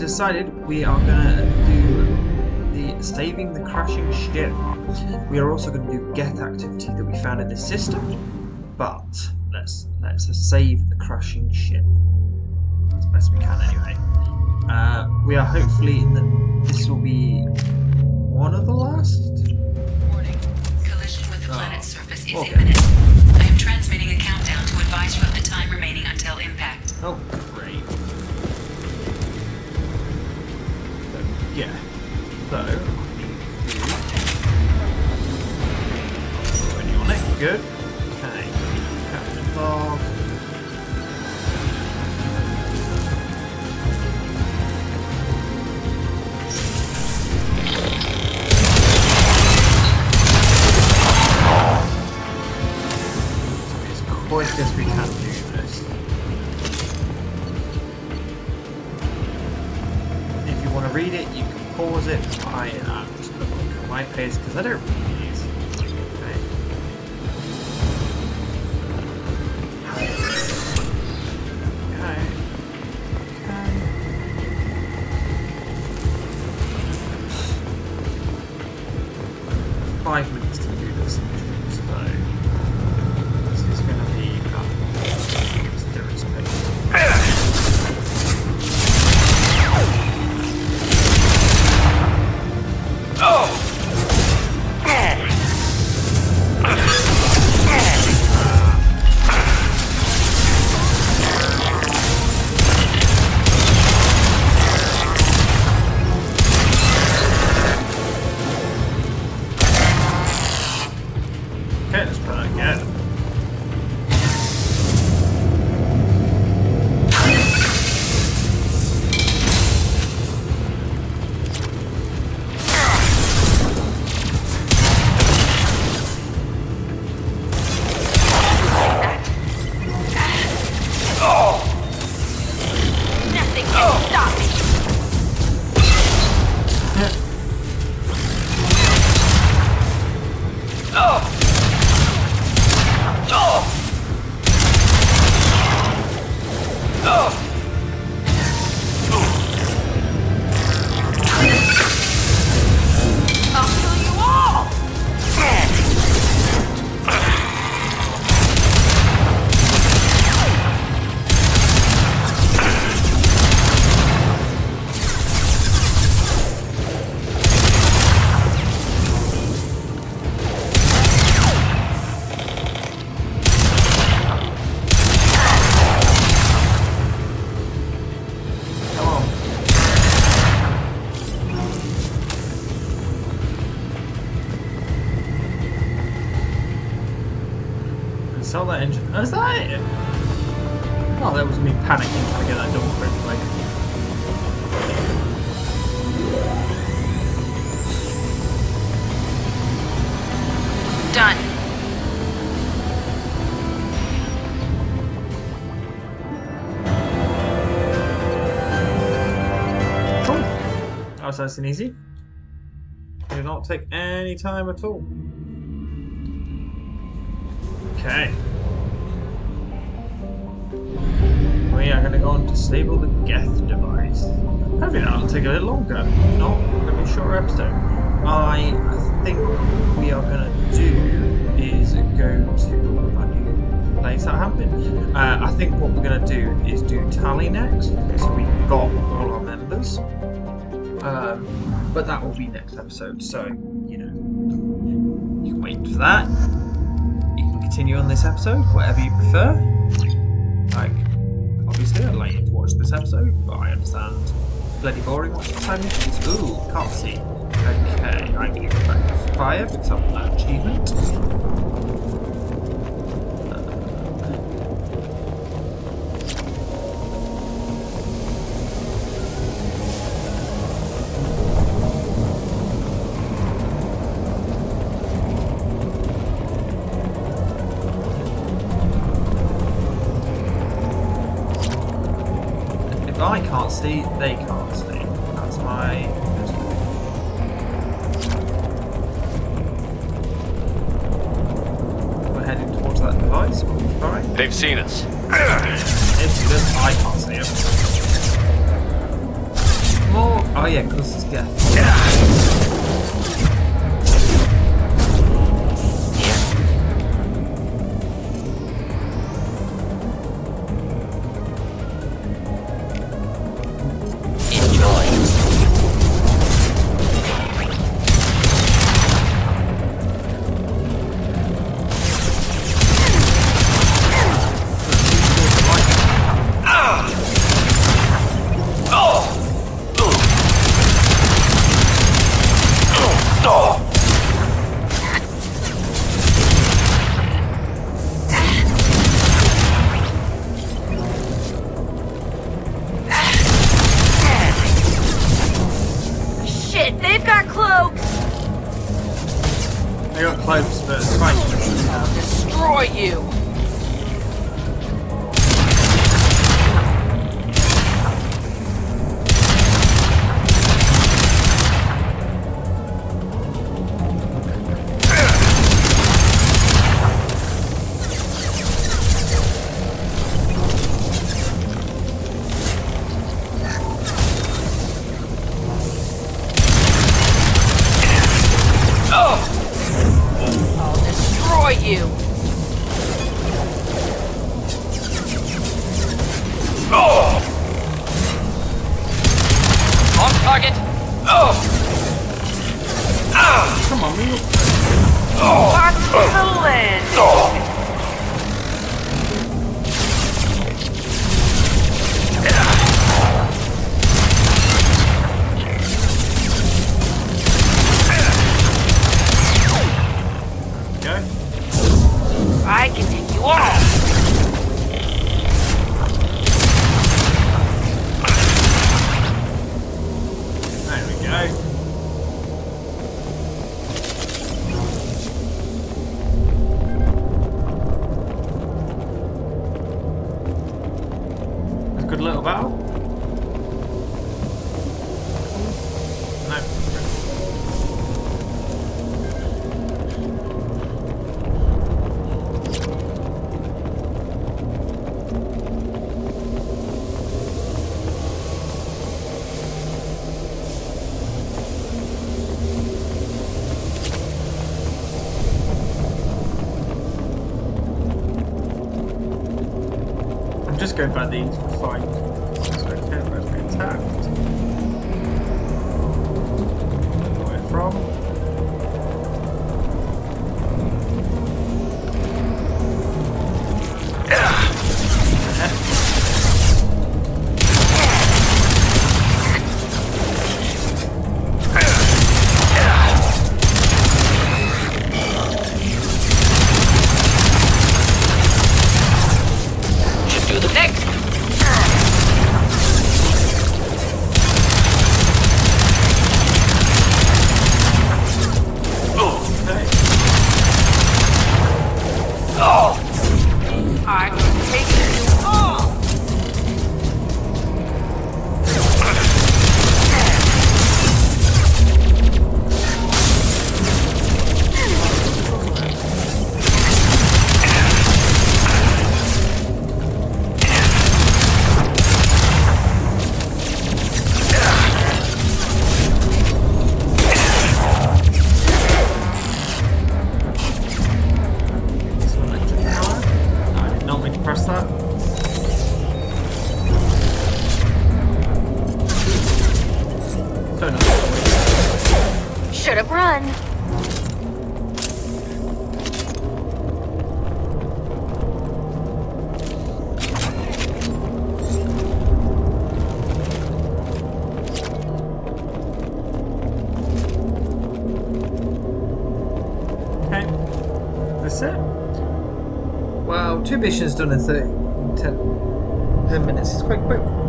decided we are gonna do the saving the crashing ship. We are also going to do geth activity that we found in this system, but let's let's save the crashing ship as best we can anyway. Uh, we are hopefully in the. This will be one of the last. Warning. Collision with the Oh, planet's surface is okay. imminent. I am transmitting a countdown to advise you of the time remaining until impact. Oh, yeah. So, when you're on it, good. Sell that engine. Oh, is that it? Oh, that was me panicking trying to get that done quickly. Done. Cool. That was nice and easy. Did not take any time at all. Okay. We are going to go and disable the Geth device. Hopefully that'll take a little longer. Not going to be a shorter episode. I think we are going to do is go to a new place that happened. Uh, I think what we're going to do is do Tali next. So we've got all our members. Um, but that will be next episode. So, you know, you can wait for that. Continue on this episode, whatever you prefer. Like, obviously, I'd like you to watch this episode, but I understand bloody boring watching time missions. Ooh, can't see. Okay, I'm to go back fire because I want that achievement. see, they can't see. That's my... We're heading towards that device, Alright. They've seen us. They've seen I can't see them. More... Oh yeah, because it's geth. They've got cloaks! I got cloaks, but it's fine. I'll destroy you! Oh. oh. just going by the fight. So okay, where's the attacked? Where from? should have run. Okay. That's it. Wow, two missions done in 30, 10, 10 minutes. It's quite quick.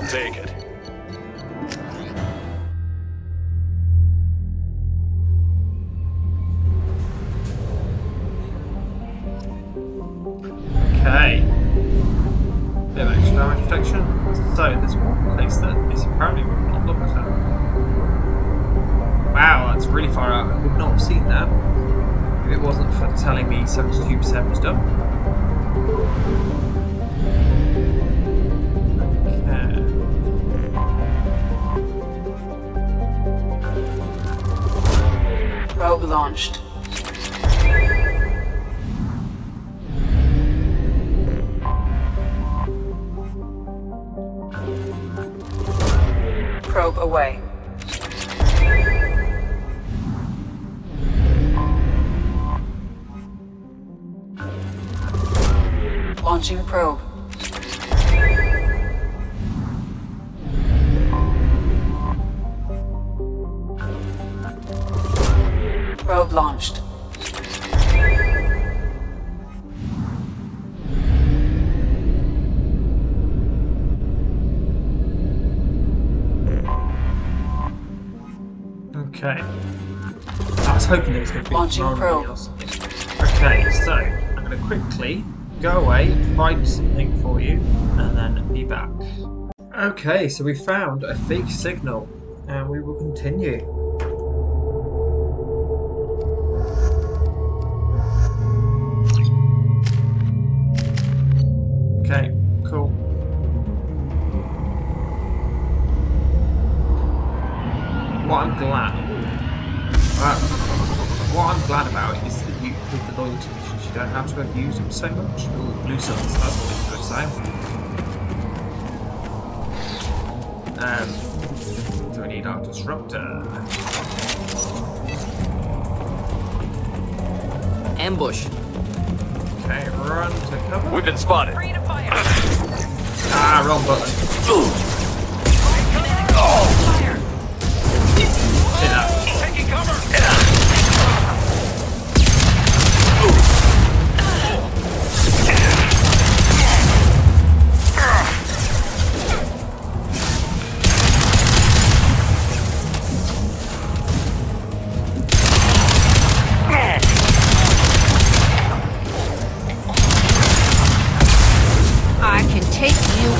I'll take it. Probe away. Launching probe. Probe launched. Okay. I was hoping there was going to be Launching probe. Okay, so I'm going to quickly go away, find something for you, and then be back. Okay, so we found a fake signal, and we will continue. You don't have to abuse them so much. Ooh, blue suns, that's what it's good say. Um, do we need our disruptor? Ambush. Okay, run to cover. We've been spotted. Free to fire. Ah, wrong button. Hit that. Taking cover. Take you.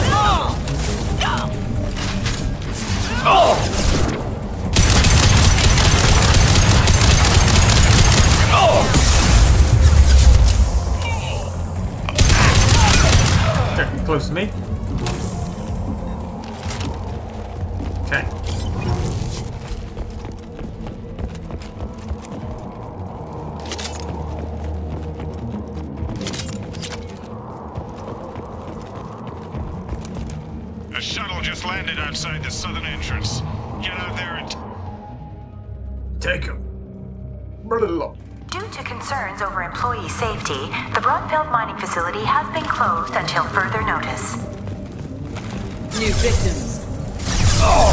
Getting close to me. Take him. Due to concerns over employee safety, the Broadfield mining facility has been closed until further notice. New victims. Here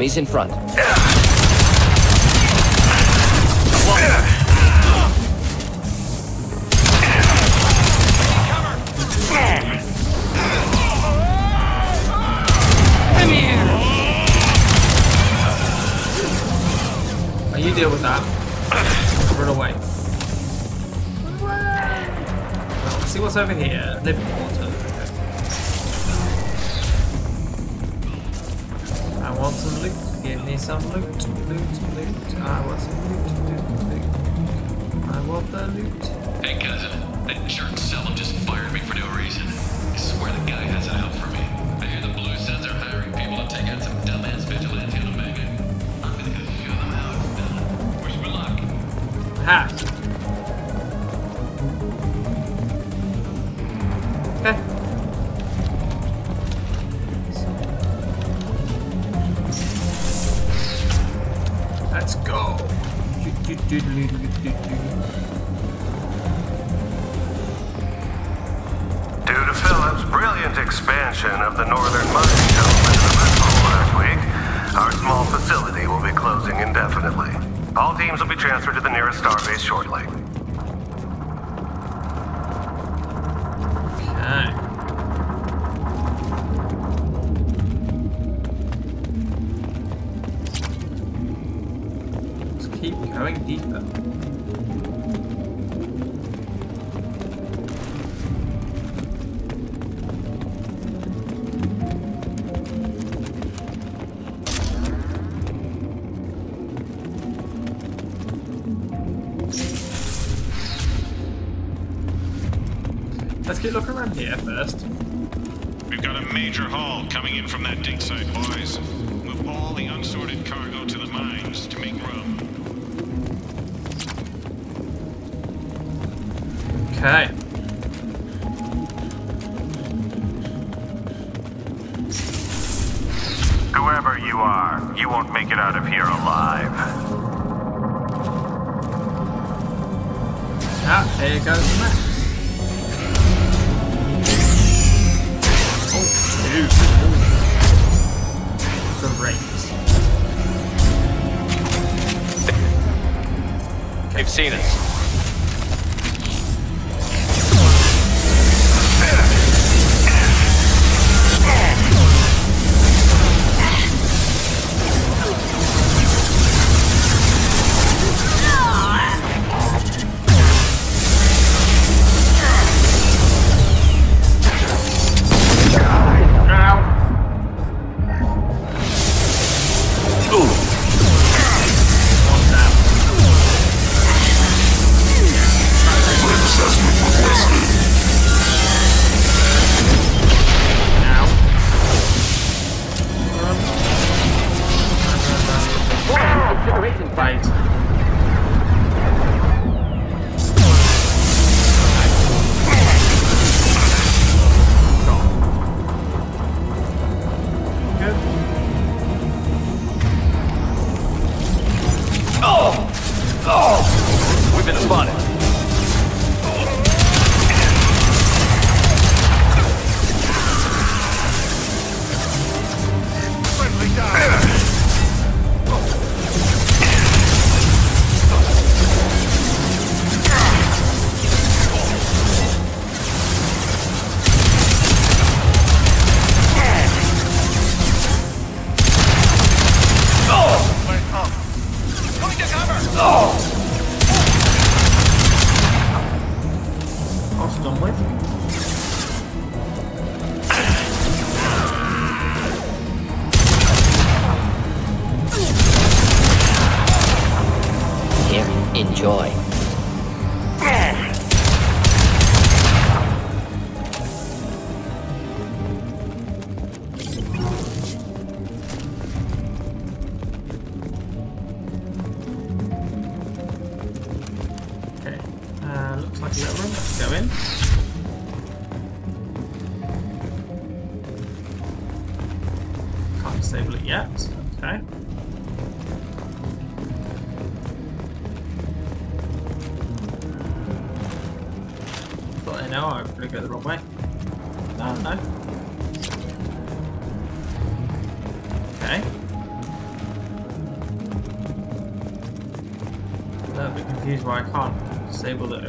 Enemies in front. You deal with that. Run away. See what's over here. Want the loot. Hey cousin, that jerk Selim just fired me for no reason. I swear the guy has it out for me. Teams will be transferred to the nearest starbase shortly. Let's keep looking around here first. We've got a major haul coming in from that dig site, boys. Move all the unsorted cargo to the mines to make room. Okay. Whoever you are, you won't make it out of here alive. Ah, there goes the dude. Great. They've seen us.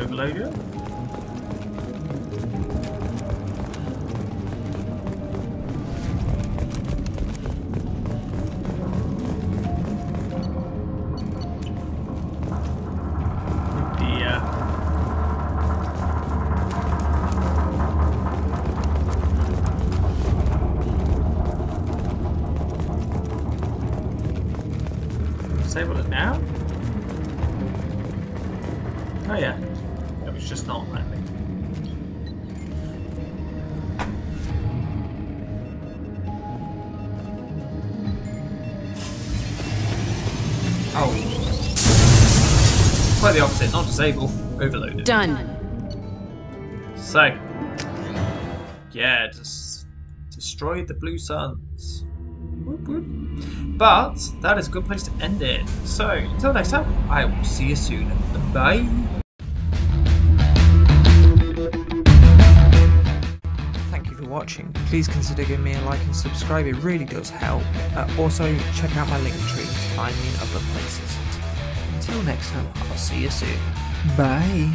Disable the Oh. quite the opposite, not disable, overloaded. Done. So, yeah, just destroy the blue suns. Whoop, whoop. But that is a good place to end it. So, until next time, I will see you soon. Bye. Thank you for watching. Please consider giving me a like and subscribe, it really does help. Uh, also, check out my link tree to other places. Until next time, I'll see you soon. Bye.